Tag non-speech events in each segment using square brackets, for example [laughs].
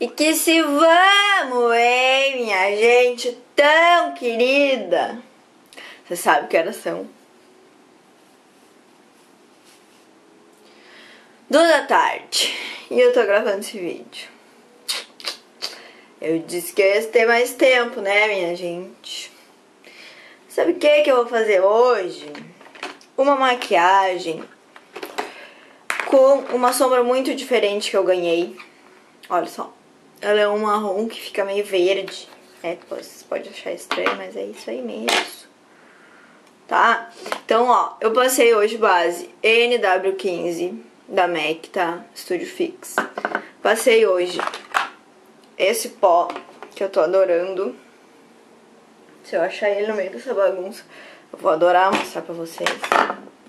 E que se vamos, hein, minha gente tão querida. Você sabe que horas são? Duas da tarde. E eu tô gravando esse vídeo. Eu disse que eu ia ter mais tempo, né, minha gente? Sabe o que, que eu vou fazer hoje? Uma maquiagem com uma sombra muito diferente que eu ganhei. Olha só. Ela é um marrom que fica meio verde. É, você pode achar estranho, mas é isso aí mesmo. Tá? Então, ó, eu passei hoje base NW15 da MAC, tá? Studio Fix. Passei hoje esse pó que eu tô adorando. Se eu achar ele no meio dessa bagunça, eu vou adorar mostrar pra vocês.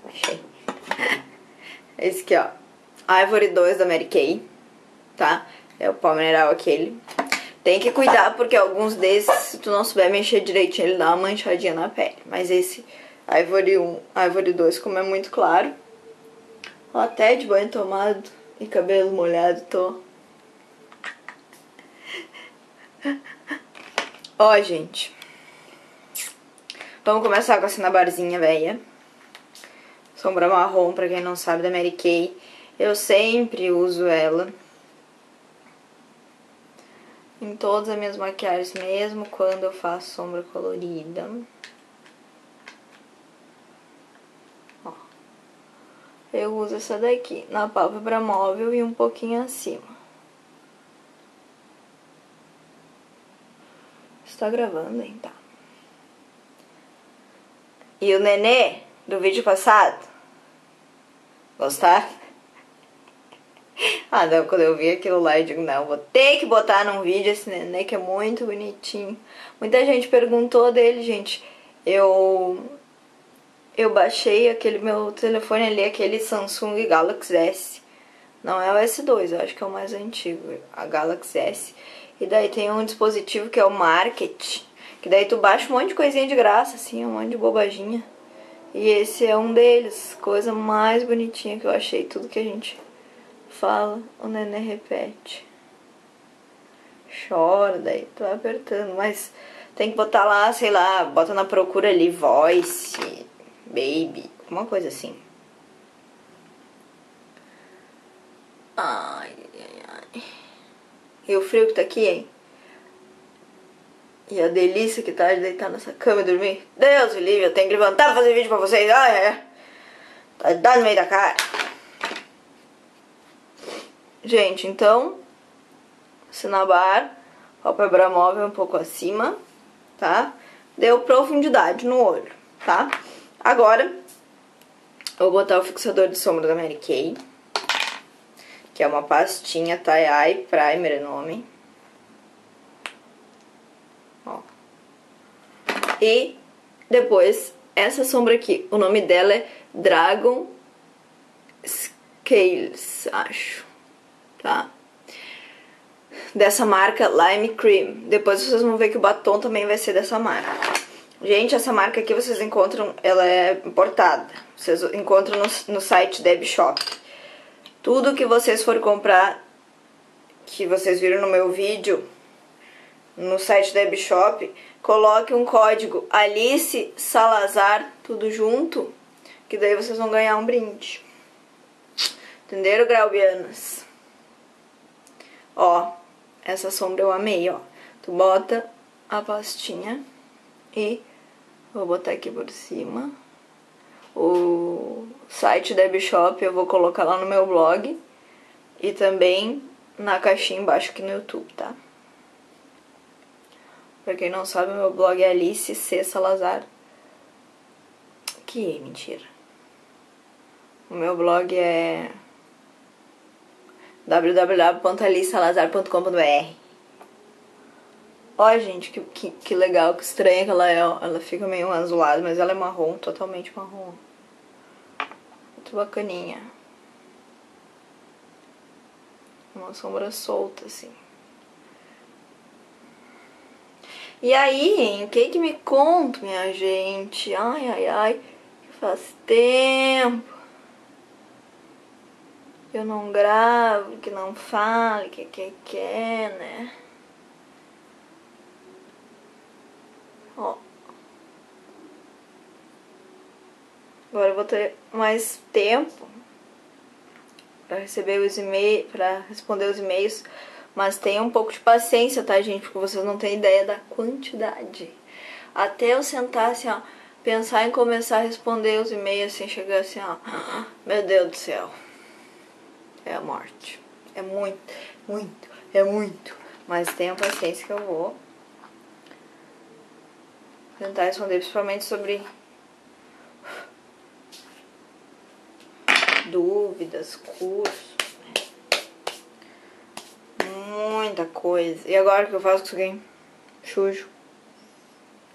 Achei. [laughs] Esse aqui, ó. Ivory 2 da Mary Kay, tá? É o pó mineral aquele. Tem que cuidar porque alguns desses, se tu não souber mexer direitinho, ele dá uma manchadinha na pele. Mas esse Ivory 1, Ivory 2, como é muito claro, até de banho tomado e cabelo molhado tô. Ó, gente. Vamos começar com a cinabarzinha velha. Sombra marrom, pra quem não sabe, da Mary Kay. Eu sempre uso ela em todas as minhas maquiagens, mesmo quando eu faço sombra colorida. Ó. Eu uso essa daqui na pálpebra móvel e um pouquinho acima. Está gravando, hein? Tá. E o nenê do vídeo passado? Gostaram? Ah, não, quando eu vi aquilo lá, eu digo, não, vou ter que botar num vídeo esse nenê que é muito bonitinho. Muita gente perguntou dele, gente. Eu eu baixei aquele meu telefone ali, aquele Samsung Galaxy S. Não é o S2, eu acho que é o mais antigo, a Galaxy S. E daí tem um dispositivo que é o Market, que daí tu baixa um monte de coisinha de graça, assim, um monte de bobaginha. E esse é um deles, coisa mais bonitinha que eu achei, tudo que a gente fala, o neném repete. Chora, daí tô apertando, mas tem que botar lá, sei lá, bota na procura ali, voice, baby, uma coisa assim. Ai, ai, ai. E o frio que tá aqui, hein? E a delícia que tá de deitar nessa cama e dormir. Deus me livre, eu tenho que levantar pra fazer vídeo pra vocês. Ai, é. Tá no meio da cara. Gente, então, Sinabar, pálpebra móvel um pouco acima, tá? Deu profundidade no olho, tá? Agora, vou botar o fixador de sombra da Mary Kay, que é uma pastinha tie-eye primer é nome. Ó. E depois, essa sombra aqui, o nome dela é Dragon Scales, acho tá? Dessa marca Lime Cream. Depois vocês vão ver que o batom também vai ser dessa marca. Gente, essa marca aqui vocês encontram, ela é importada. Vocês encontram no, no site Deb Shop. Tudo que vocês for comprar, que vocês viram no meu vídeo, no site Deb Shop, coloque um código Alice Salazar, tudo junto, que daí vocês vão ganhar um brinde. Entenderam, Graubianas? Ó, essa sombra eu amei, ó. Tu bota a pastinha e vou botar aqui por cima. O site da Shop eu vou colocar lá no meu blog e também na caixinha embaixo aqui no YouTube, tá? Pra quem não sabe, meu blog é Alice C. Salazar. Que mentira. O meu blog é www.alisalazar.com.br Ó, gente, que, que, que, legal, que estranha que ela é. Ela fica meio azulada, mas ela é marrom, totalmente marrom. Muito bacaninha. Uma sombra solta, assim. E aí, o que que me conta, minha gente? Ai, ai, ai, faz tempo eu não gravo, que não fale, que que que, né? Ó. Agora eu vou ter mais tempo para receber os e-mails, para responder os e-mails, mas tenha um pouco de paciência, tá, gente? Porque vocês não têm ideia da quantidade. Até eu sentar assim, ó, pensar em começar a responder os e-mails assim, chegar assim, ó, meu Deus do céu. É a morte. É muito, muito, é muito. Mas tenha paciência que eu vou tentar responder principalmente sobre dúvidas, cursos, né? muita coisa. E agora que eu faço com isso aqui? Chujo.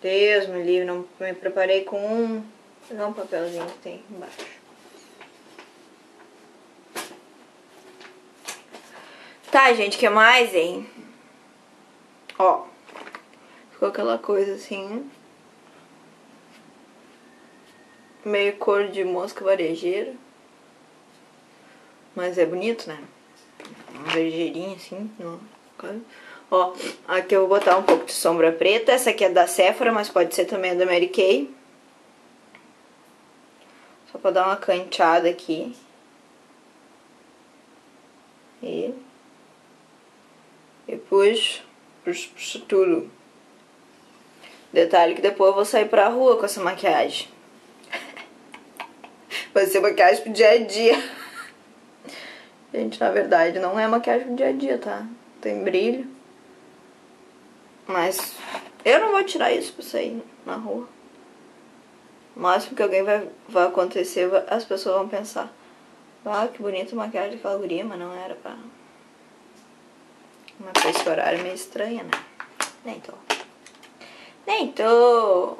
Deus me livre, não me preparei com um. Um papelzinho que tem embaixo. Tá, gente, que mais, hein? Ó. Ficou aquela coisa assim. Meio cor de mosca varejeira. Mas é bonito, né? Um varejeirinho assim. Ó. aqui eu vou botar um pouco de sombra preta. Essa aqui é da Sephora, mas pode ser também da Mary Kay. Só pra dar uma canteada aqui. E depois, puxo tudo. Detalhe que depois eu vou sair pra rua com essa maquiagem. [laughs] Vai ser maquiagem pro dia a dia. [laughs] Gente, na verdade, não é maquiagem pro dia a dia, tá? Tem brilho. Mas eu não vou tirar isso pra sair na rua. O máximo que alguém vai, vai acontecer, as pessoas vão pensar. Ah, que bonita maquiagem daquela guria, mas não era pra... Uma coisa esse horário meio estranha, né? Nem tô. Nem tô.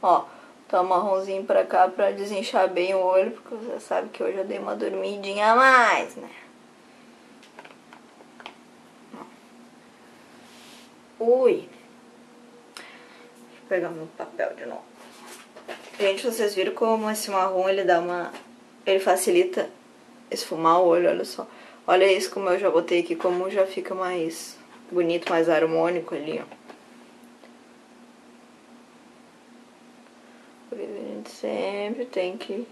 Ó, tá marronzinho pra cá pra desinchar bem o olho, porque você sabe que hoje eu dei uma dormidinha a mais, né? Ui. Deixa eu pegar meu papel de novo. Gente, vocês viram como esse marrom ele dá uma. Ele facilita esfumar o olho, olha só. Olha isso como eu já botei aqui, como já fica mais bonito, mais harmônico ali, ó. Por isso a gente sempre tem que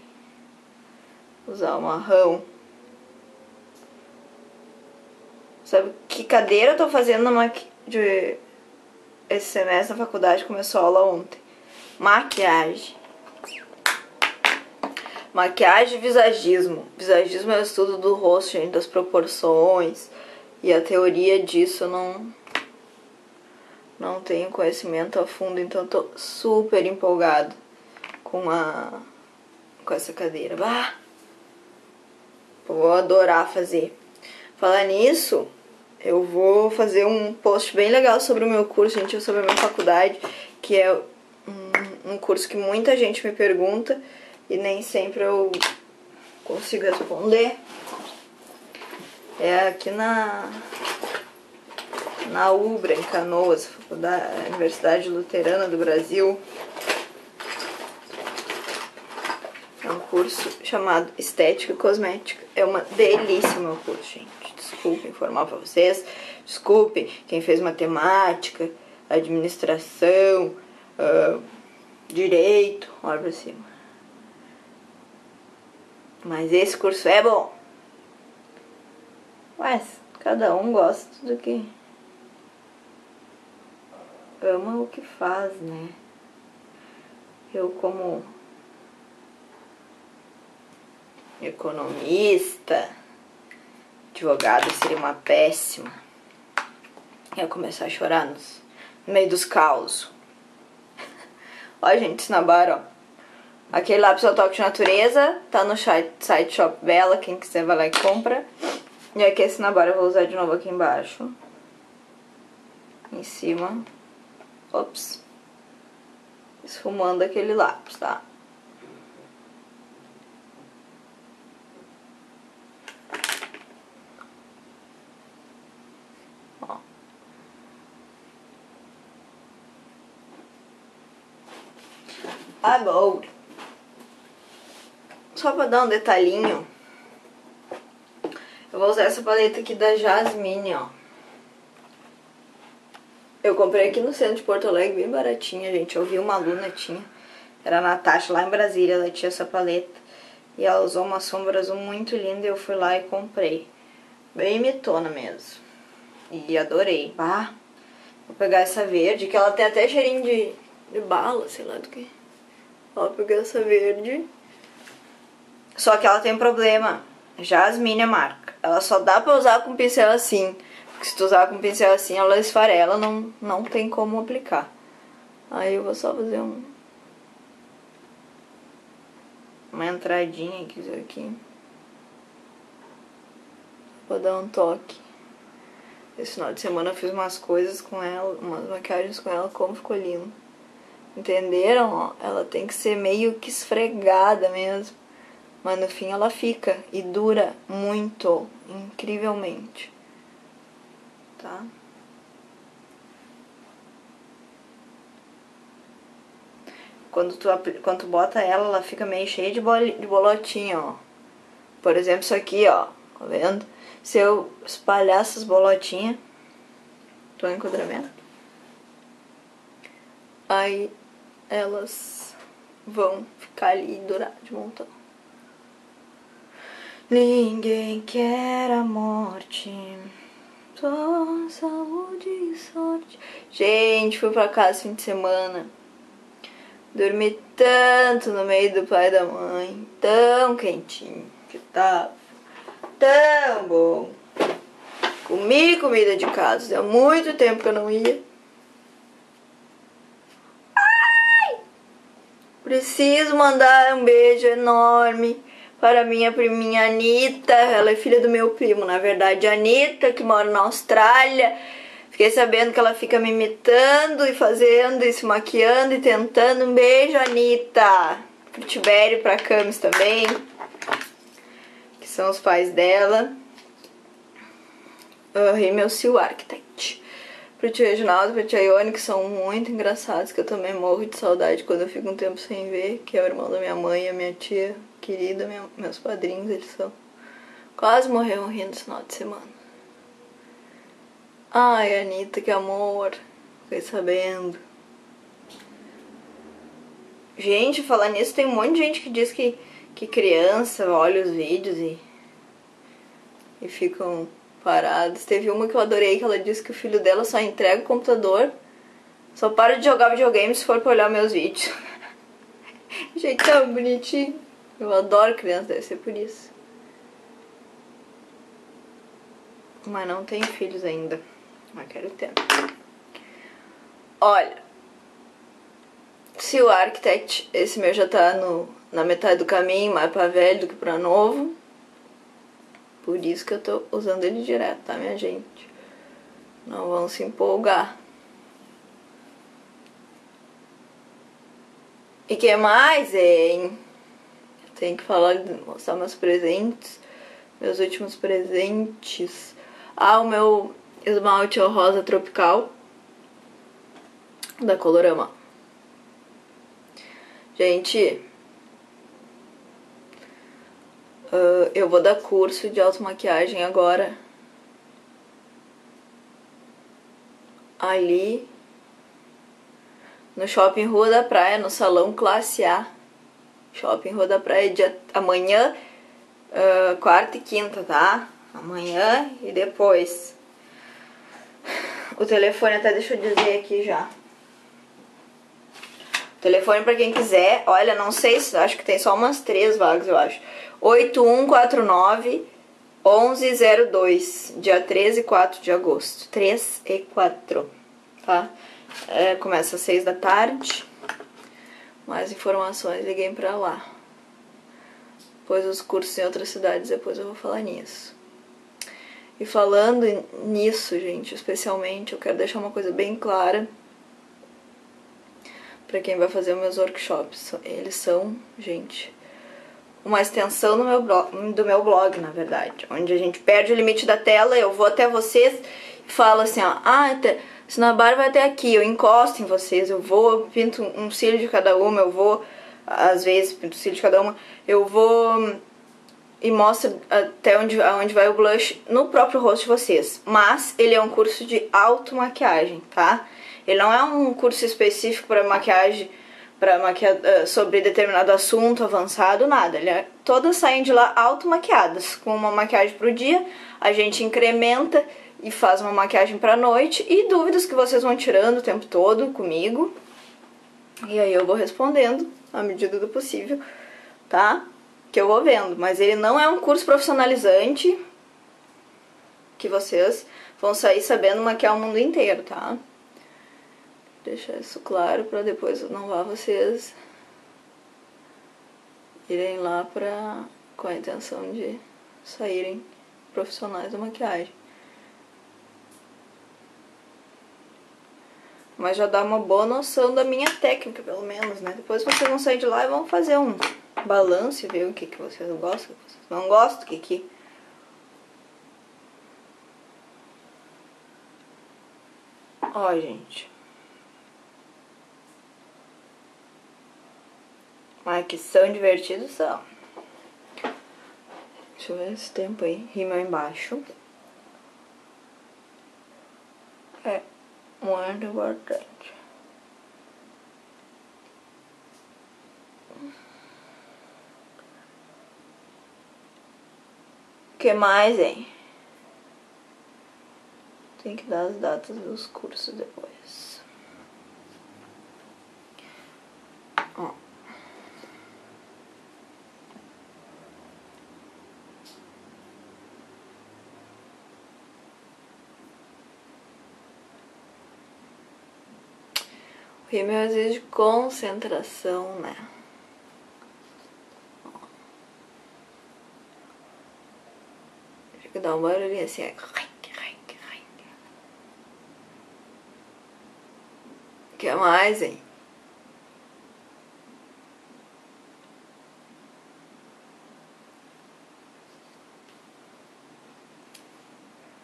usar o marrão. Sabe que cadeira eu tô fazendo na maqui... de esse semestre na faculdade? Começou a aula ontem. Maquiagem. Maquiagem e visagismo. Visagismo é o estudo do rosto, gente, das proporções. E a teoria disso eu não, não tenho conhecimento a fundo, então tô super empolgado com a com essa cadeira. Bah! Vou adorar fazer. Falar nisso, eu vou fazer um post bem legal sobre o meu curso, gente, sobre a minha faculdade, que é um curso que muita gente me pergunta e nem sempre eu consigo responder. É aqui na na UBRA, em Canoas, da Universidade Luterana do Brasil. É um curso chamado Estética Cosmética. É uma delícia meu curso, gente. Desculpe informar pra vocês. Desculpe quem fez matemática, administração, uh, direito. Olha pra cima. Mas esse curso é bom. Mas cada um gosta do que ama o que faz, né? Eu como economista, advogada seria uma péssima. Eu começar a chorar nos, no meio dos caos. [laughs] Ó, gente, Sinabar, ó. Aquele lápis ao toque de natureza tá no site Shop Bela, quem quiser vai lá e compra. E aqui esse Nabara eu vou usar de novo aqui embaixo. Em cima. Ops. Esfumando aquele lápis, tá? Ó. Só pra dar um detalhinho, vou usar essa paleta aqui da Jasmine, ó. Eu comprei aqui no centro de Porto Alegre, bem baratinha, gente. Eu vi uma aluna tinha. Era a Natasha, lá em Brasília, ela tinha essa paleta. E ela usou uma sombra azul muito linda e eu fui lá e comprei. Bem mitona mesmo. E adorei. Bah, vou pegar essa verde, que ela tem até cheirinho de, de bala, sei lá do que. Ó, pegar essa verde. Só que ela tem um problema. Jasmine é marca. Ela só dá pra usar com pincel assim. Porque se tu usar com pincel assim, ela esfarela, não, não tem como aplicar. Aí eu vou só fazer um... Uma entradinha aqui, aqui. Vou dar um toque. Esse final de semana eu fiz umas coisas com ela, umas maquiagens com ela, como ficou lindo. Entenderam? Ela tem que ser meio que esfregada mesmo. Mas no fim ela fica e dura muito, incrivelmente. Tá? Quando tu, quando tu bota ela, ela fica meio cheia de, bol, de bolotinha, ó. Por exemplo, isso aqui, ó. Tá vendo? Se eu espalhar essas bolotinhas, tô em enquadramento. Aí elas vão ficar ali e durar de montão. Ninguém quer a morte, só saúde e sorte. Gente, fui pra casa fim de semana. Dormi tanto no meio do pai e da mãe, tão quentinho que tava, tão bom. Comi comida de casa, há muito tempo que eu não ia. Ai! Preciso mandar um beijo enorme para minha priminha Anitta. Ela é filha do meu primo, na verdade, Anitta, que mora na Austrália. Fiquei sabendo que ela fica me imitando e fazendo e se maquiando e tentando. Um beijo, Anitta. Pro Tibério e pra Camis também. Que são os pais dela. Uh, e meu Sil Architect. Pro tio Reginaldo pra tia Ione, que são muito engraçados, que eu também morro de saudade quando eu fico um tempo sem ver, que é o irmão da minha mãe a minha tia querida, minha, meus padrinhos, eles são. Quase morreram rindo esse final de semana. Ai, Anitta, que amor. Fiquei sabendo. Gente, falar nisso, tem um monte de gente que diz que, que criança olha os vídeos e, e ficam parados. Teve uma que eu adorei, que ela disse que o filho dela só entrega o computador, só para de jogar videogame se for pra olhar meus vídeos. [laughs] gente, tão bonitinho. Eu adoro criança, deve ser por isso. Mas não tenho filhos ainda. Mas quero ter. Olha. Se o Architect, esse meu já tá no, na metade do caminho, mais pra velho do que pra novo. Por isso que eu tô usando ele direto, tá, minha gente? Não vão se empolgar. E que mais, hein? Tenho que falar, mostrar meus presentes. Meus últimos presentes. Ah, o meu esmalte rosa tropical da Colorama. Gente, uh, eu vou dar curso de automaquiagem agora. Ali no Shopping Rua da Praia, no Salão Classe A. Shopping Rua da Praia, dia, amanhã, uh, quarta e quinta, tá? Amanhã e depois. O telefone até deixa eu dizer aqui já. Telefone para quem quiser, olha, não sei se acho que tem só umas três vagas, eu acho. 8149 1102, dia 13 e 4 de agosto. 3 e 4, tá? É, começa às 6 da tarde. Mais informações, liguem pra lá. Depois os cursos em outras cidades, depois eu vou falar nisso. E falando nisso, gente, especialmente, eu quero deixar uma coisa bem clara para quem vai fazer meus workshops. Eles são, gente, uma extensão do meu, blog, do meu blog, na verdade, onde a gente perde o limite da tela, eu vou até vocês e falo assim, ó, ah, se na barba vai até aqui, eu encosto em vocês, eu vou, pinto um cílio de cada uma, eu vou, às vezes, pinto o cílio de cada uma, eu vou e mostra até onde, onde vai o blush no próprio rosto de vocês. Mas ele é um curso de automaquiagem, tá? Ele não é um curso específico para maquiagem, para maquiar uh, sobre determinado assunto avançado, nada. Ele é, todas saem de lá automaquiadas, com uma maquiagem pro dia, a gente incrementa e faz uma maquiagem pra noite e dúvidas que vocês vão tirando o tempo todo comigo. E aí eu vou respondendo à medida do possível, tá? que eu vou vendo, mas ele não é um curso profissionalizante que vocês vão sair sabendo maquiar o mundo inteiro, tá? Deixar isso claro para depois não vá vocês irem lá pra, com a intenção de saírem profissionais da maquiagem. Mas já dá uma boa noção da minha técnica, pelo menos, né? Depois vocês vão sair de lá e vão fazer um balance, ver o que, que vocês gostam, o que vocês não gostam, o que que... Ó, gente. Mas que são divertidos, são. Deixa eu ver esse tempo aí. Rima embaixo. É muito importante. que mais, hein? Tem que dar as datas dos cursos depois. Ó. Rímel às vezes de concentração, né? Fica dá um barulhinho assim, é. que mais, hein?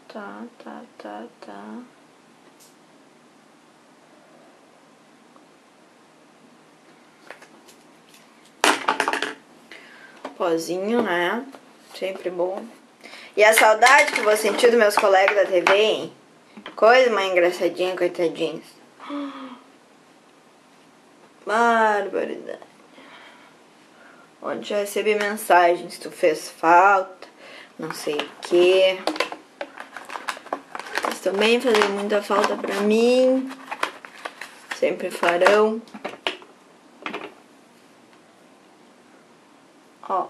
Tá, tá, tá, tá. Pozinho, né? Sempre bom. E a saudade que vou sentir dos meus colegas da TV, hein? Coisa mais engraçadinha, coitadinhos. Barbaridade. Onde já recebi mensagens, tu fez falta, não sei o que. Vocês também fazem muita falta pra mim. Sempre farão. Ó.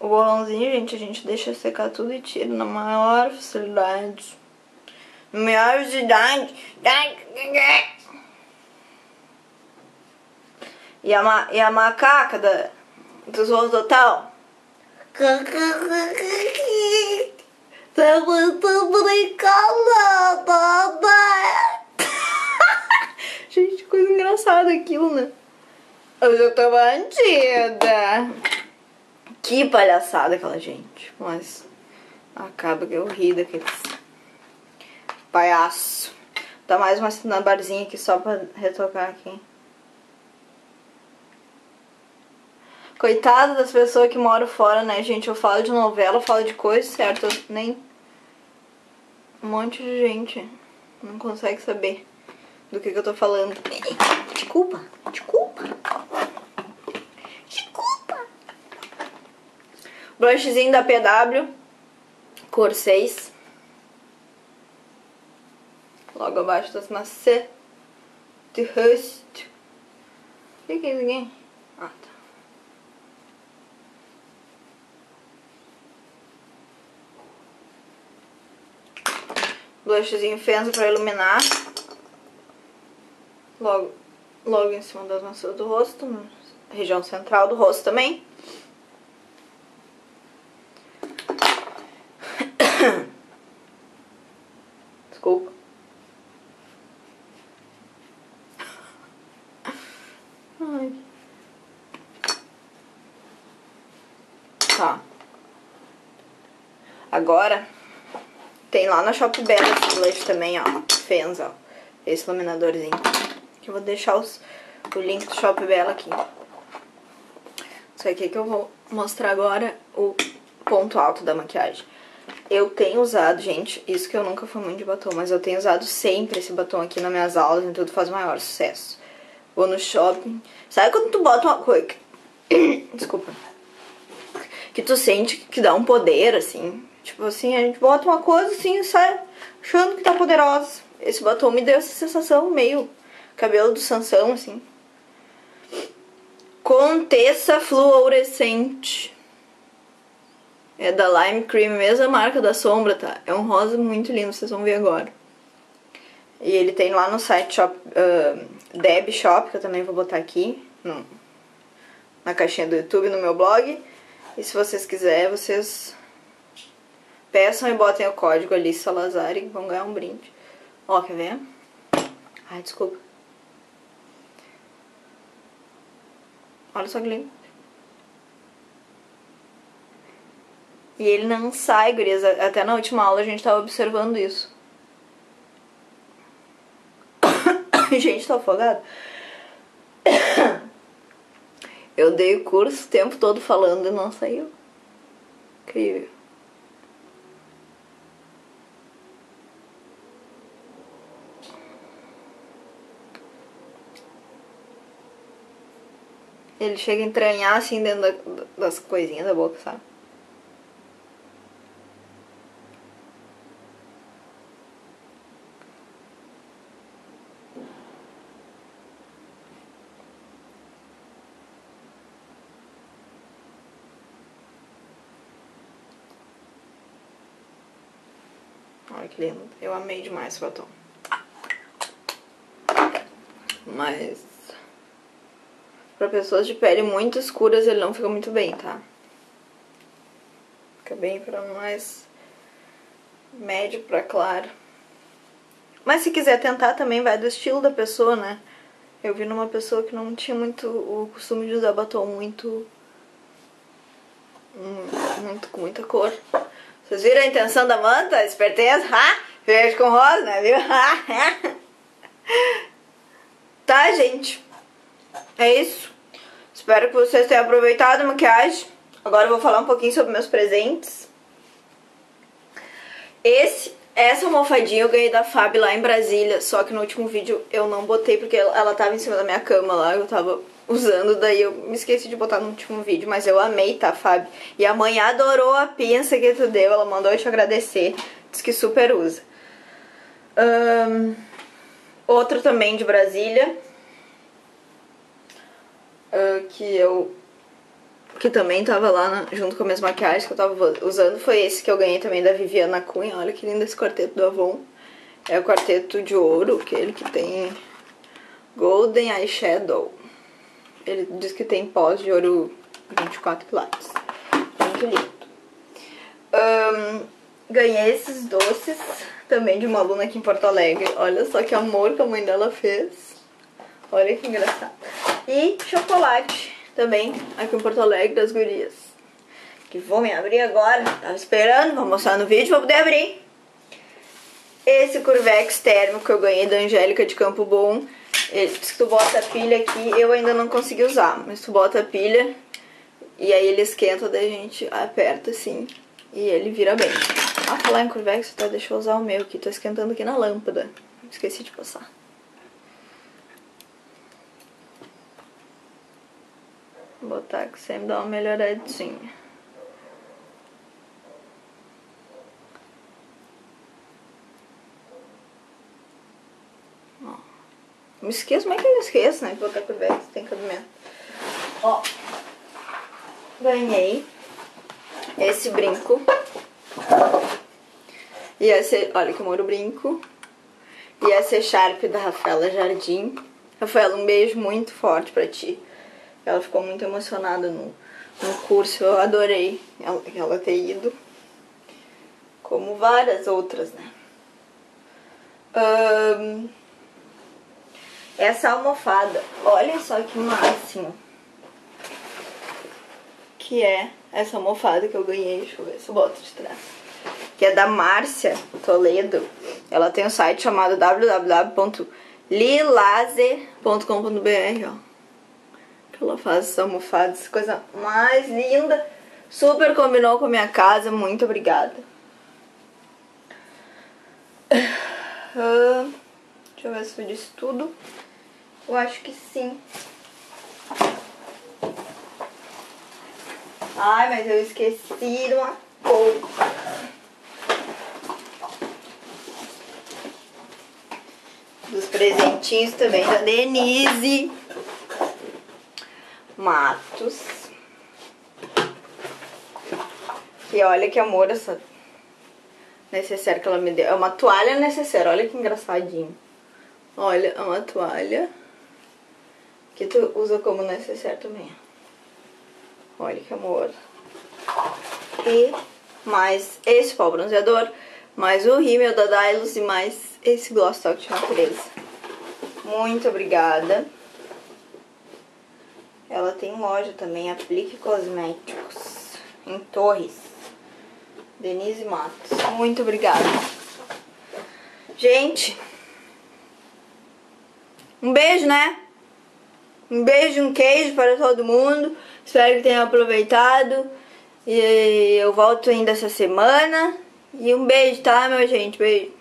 O bolãozinho, gente, a gente deixa secar tudo e tira na maior facilidade. Na maior facilidade. E a, ma e a macaca da, do Zorro Total? Tá muito brincando, [laughs] Gente, coisa engraçada aquilo, né? Eu já tô bandida. Que palhaçada aquela gente. Mas acaba que eu ri daqueles palhaço. Dá mais uma barzinha aqui só pra retocar aqui. Coitada das pessoas que moram fora, né, gente? Eu falo de novela, falo de coisa, certo? Nem. Um monte de gente não consegue saber do que, que eu tô falando. Desculpa, desculpa. Blushzinho da PW, cor 6. Logo abaixo das maçãs de rosto. O que é isso aqui? Ah, tá. Blushzinho fenza pra iluminar. Logo, logo em cima das maçãs do rosto, região central do rosto também. Desculpa. Ai. Tá. Agora, tem lá na Shop blush também, ó. Fens, ó. Esse iluminadorzinho. Que eu vou deixar os, o link do Shop Bela aqui. Isso aqui que eu vou mostrar agora o ponto alto da maquiagem. Eu tenho usado, gente, isso que eu nunca fui muito de batom, mas eu tenho usado sempre esse batom aqui nas minhas aulas, e tudo faz maior sucesso. Vou no shopping. Sabe quando tu bota uma coisa. [coughs] Desculpa. Que tu sente que dá um poder, assim. Tipo assim, a gente bota uma coisa assim sai achando que tá poderosa. Esse batom me deu essa sensação meio cabelo do Sansão, assim. Contessa fluorescente. É da Lime Cream, mesma marca da sombra, tá? É um rosa muito lindo, vocês vão ver agora. E ele tem lá no site shop, uh, Deb Shop, que eu também vou botar aqui no, na caixinha do YouTube, no meu blog. E se vocês quiserem, vocês peçam e botem o código ali Salazar e vão ganhar um brinde. Ó, quer ver? Ai, desculpa. Olha só que lindo. E ele não sai, gurias. Até na última aula a gente tava observando isso. [coughs] gente, tô afogada. [coughs] Eu dei o curso o tempo todo falando e não saiu. Incrível. Ele chega a entranhar assim dentro da, das coisinhas da boca, sabe? Olha que lindo. Eu amei demais esse batom. Mas para pessoas de pele muito escuras ele não fica muito bem, tá? Fica bem para mais médio para claro. Mas se quiser tentar também vai do estilo da pessoa, né? Eu vi numa pessoa que não tinha muito o costume de usar batom muito muito com muita cor. Vocês viram a intenção da manta? Esperteza? Ha? Verde com rosa, né? Viu? [laughs] tá, gente? É isso. Espero que vocês tenham aproveitado a maquiagem. Agora eu vou falar um pouquinho sobre meus presentes. Esse, essa almofadinha eu ganhei da Fab lá em Brasília, só que no último vídeo eu não botei porque ela tava em cima da minha cama lá, eu tava usando, daí eu me esqueci de botar no último vídeo, mas eu amei, tá, Fábio? E a mãe adorou a pinça que tu deu, ela mandou eu te agradecer, diz que super usa. Um, outro também de Brasília, uh, que eu que também tava lá na, junto com as minhas maquiagens que eu tava usando, foi esse que eu ganhei também da Viviana Cunha. Olha que lindo esse quarteto do Avon. É o quarteto de ouro, aquele que tem Golden Eyeshadow. Ele diz que tem pós de ouro 24 quilates. Muito lindo. Um, ganhei esses doces também de uma aluna aqui em Porto Alegre. Olha só que amor que a mãe dela fez. Olha que engraçado. E chocolate também aqui em Porto Alegre das gurias. Que vou me abrir agora. Tava esperando, vou mostrar no vídeo, vou poder abrir. Esse Curvex térmico que eu ganhei da Angélica de Campo Bom se tu bota a pilha aqui, eu ainda não consegui usar, mas tu bota a pilha e aí ele esquenta, daí a gente aperta assim e ele vira bem. Ah, falar em Curvex, tá? Deixa eu usar o meu aqui, tô esquentando aqui na lâmpada. Esqueci de passar. Botar aqui sempre dá uma melhoradinha. Me esqueço, como é que eu esqueço, né? Botar vez, tem cabimento. Ó, ganhei esse brinco. E esse, olha que amor o brinco. E essa é Sharp da Rafaela Jardim. Rafaela, um beijo muito forte pra ti. Ela ficou muito emocionada no, no curso, eu adorei ela, ela ter ido. Como várias outras, né? Um, essa almofada, olha só que máximo que é essa almofada que eu ganhei, deixa eu ver se eu boto de trás. Que é da Márcia Toledo. Ela tem um site chamado www.lilaze.com.br, ó. Ela faz essas almofadas, coisa mais linda. Super combinou com a minha casa, muito obrigada. Uh, deixa eu ver se eu disse tudo. Eu acho que sim. Ai, mas eu esqueci de uma coisa. Dos presentinhos também da Denise Matos. E olha que amor essa necessaire que ela me deu. É uma toalha necessaire, olha que engraçadinho. Olha, é uma toalha que tu usa como necessaire também. Olha que amor. E mais esse pó bronzeador, mais o rímel da Dylos e mais esse gloss talk de natureza. Muito obrigada. Ela tem loja também, Aplique Cosméticos, em Torres. Denise Matos. Muito obrigada. Gente, um beijo, né? Um beijo, um queijo para todo mundo. Espero que tenham aproveitado. E eu volto ainda essa semana. E um beijo, tá, meu gente? Beijo.